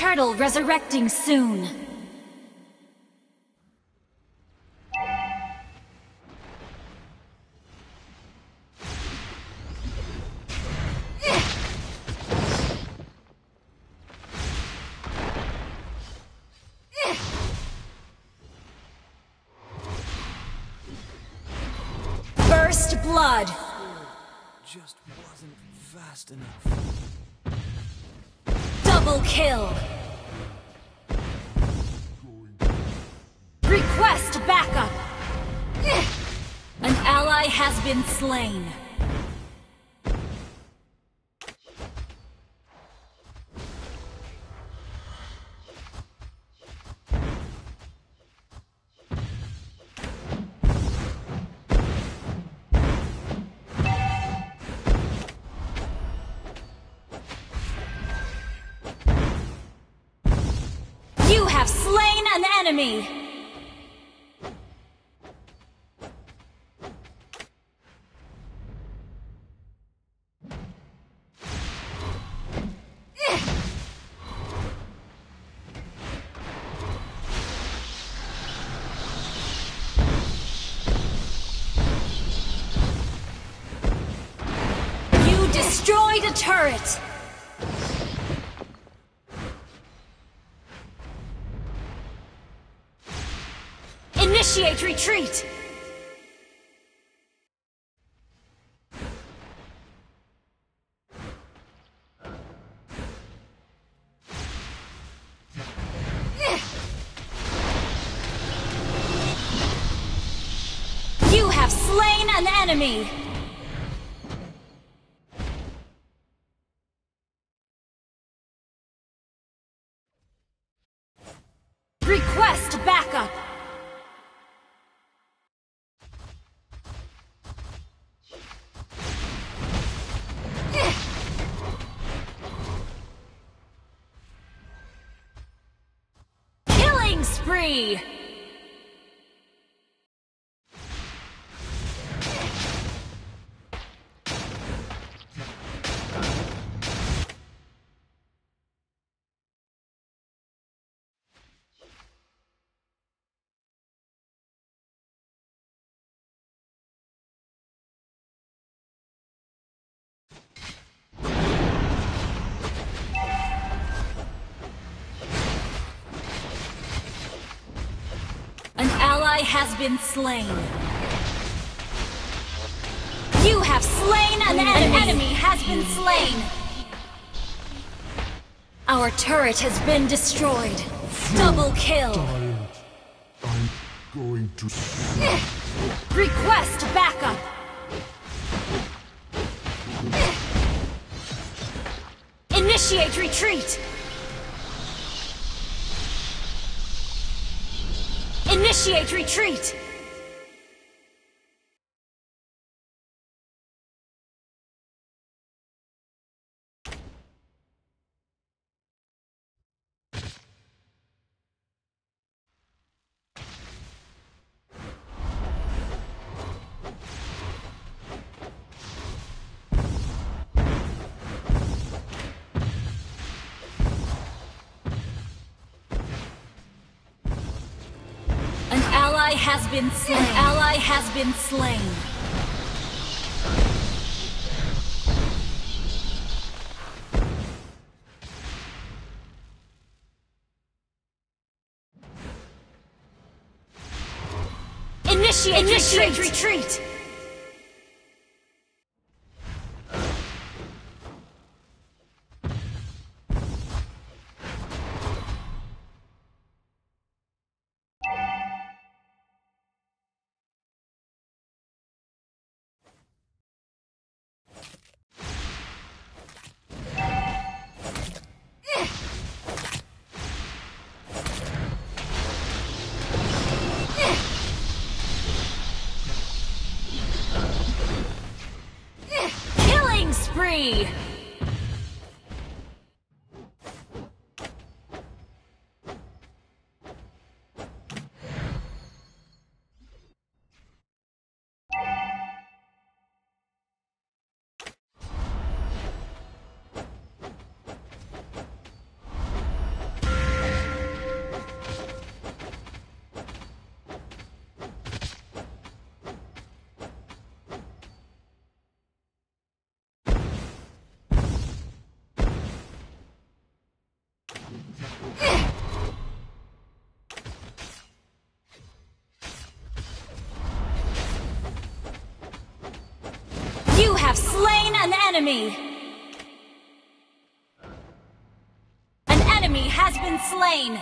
Turtle resurrecting soon. First blood. Just wasn't fast enough. Double kill. Request backup. An ally has been slain. You have slain an enemy! Destroyed a turret! Initiate retreat! You have slain an enemy! Spree! Ally has been slain. You have slain an enemy. An enemy has been slain. Our turret has been destroyed. Double kill. I'm going to. Request backup! Initiate retreat! Initiate retreat! Been slain. An ally has been slain. Initiate, Initiate retreat. retreat. Have slain an enemy! An enemy has been slain!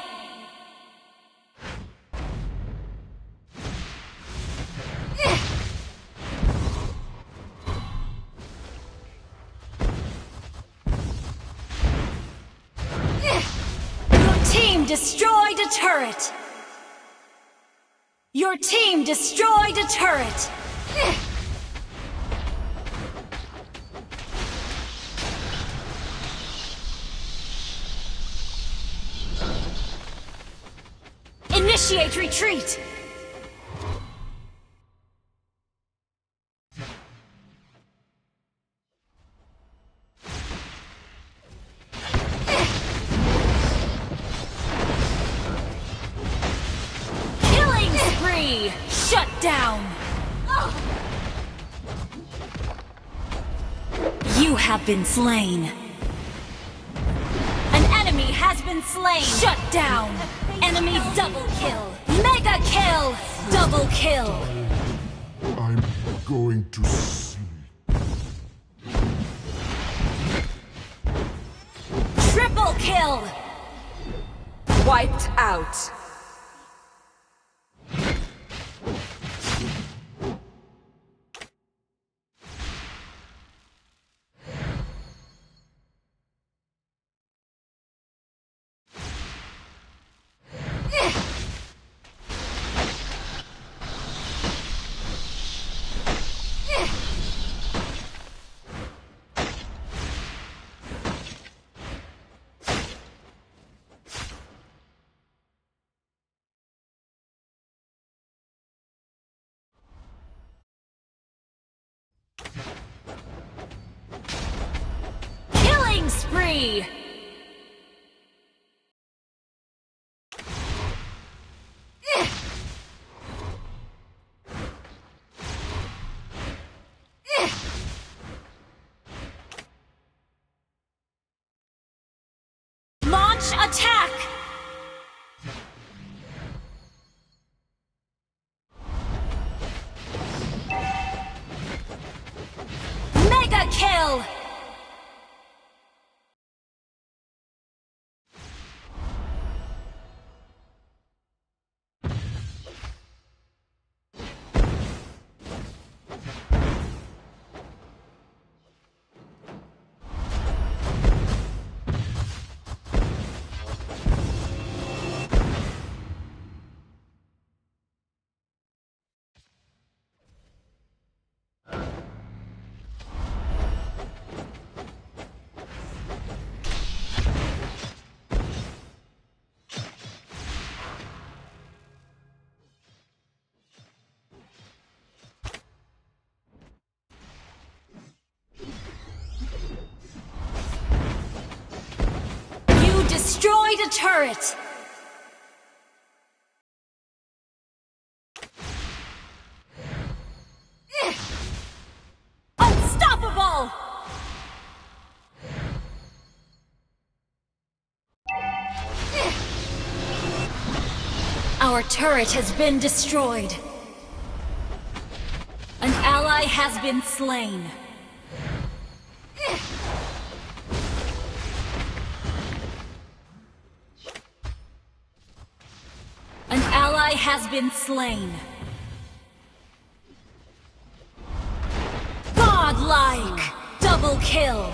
Your team destroyed a turret! Your team destroyed a turret! Initiate retreat! Killing spree! Shut down! You have been slain. An enemy has been slain. Shut down. Enemy double kill. Mega kill. Double kill. I'm going to sleep. Triple kill. Wiped out. Destroyed a turret! Unstoppable! Our turret has been destroyed. An ally has been slain. Ally has been slain. Godlike! Double kill!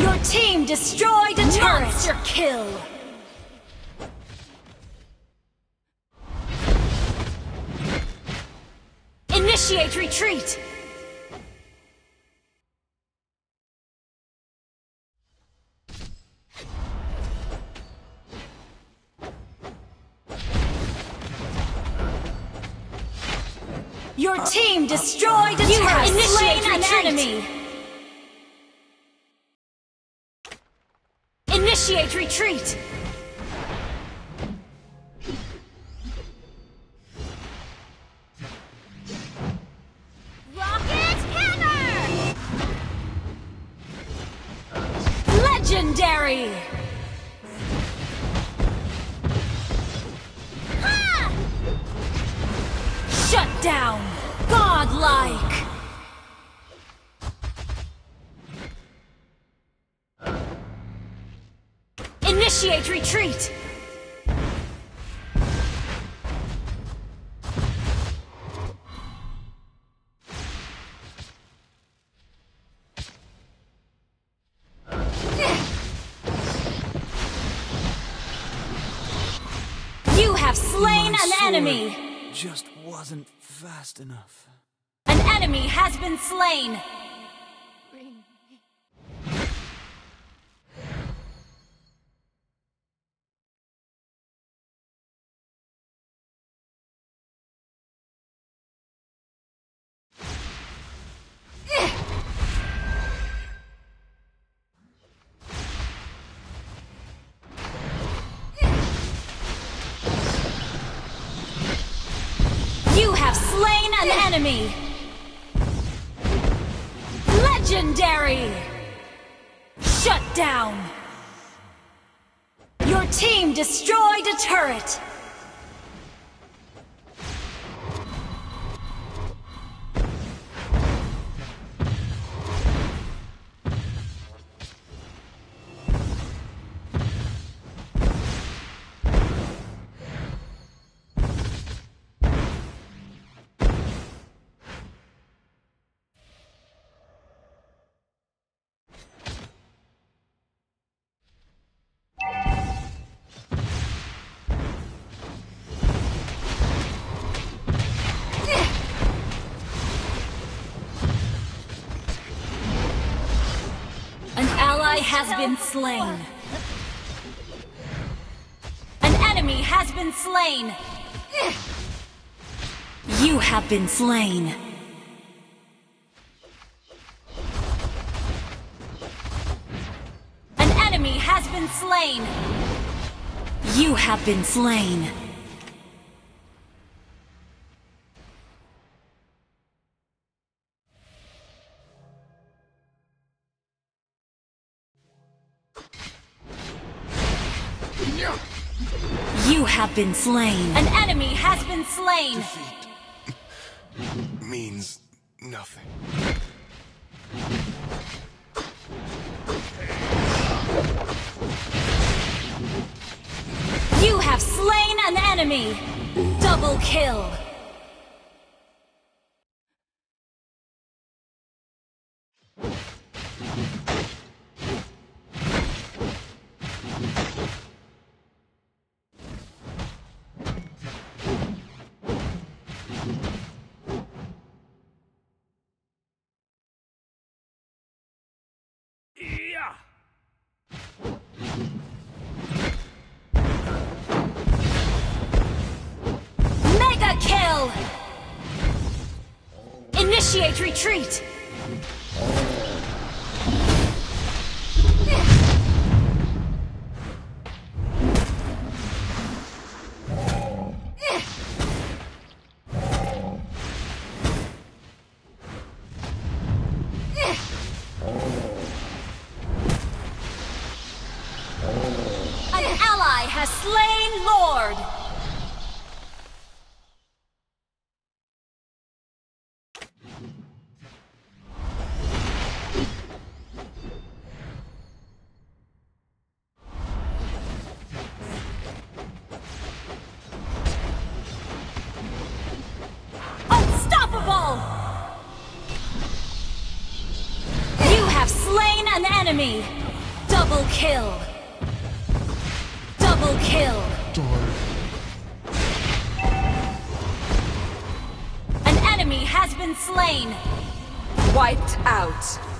Your team destroyed a turret! Monster kill! Initiate retreat! Your team destroyed a You have Initiate slain an enemy. Initiate retreat! Legendary! Ha! Shut down! Godlike! Initiate retreat! Have slain My an enemy! Just wasn't fast enough. An enemy has been slain! An enemy! Legendary! Shut down! Your team destroyed a turret! Has been slain. An enemy has been slain. You have been slain. An enemy has been slain. You have been slain. Been slain. An enemy has been slain. Defeat Means nothing. You have slain an enemy. Double kill. kill! Initiate retreat! An ally has slain Lord! An enemy has been slain! Wiped out.